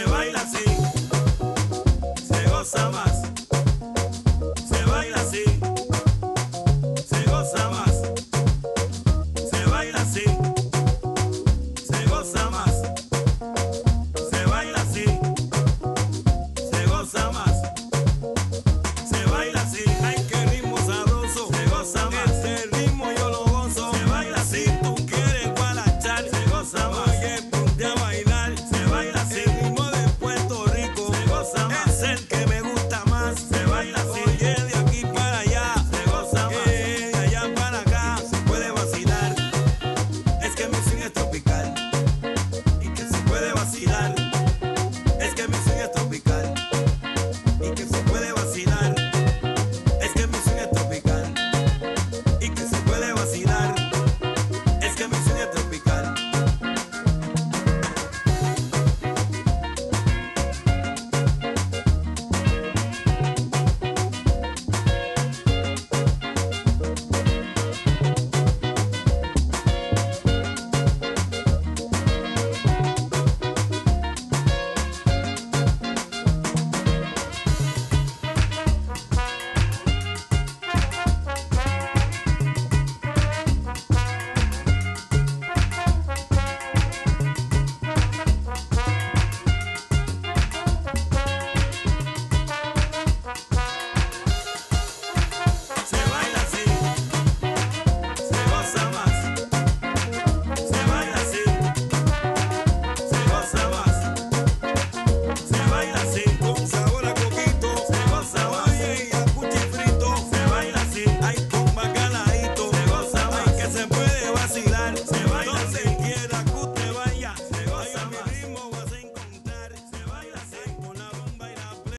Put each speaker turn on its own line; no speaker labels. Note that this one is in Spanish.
se baila así. así.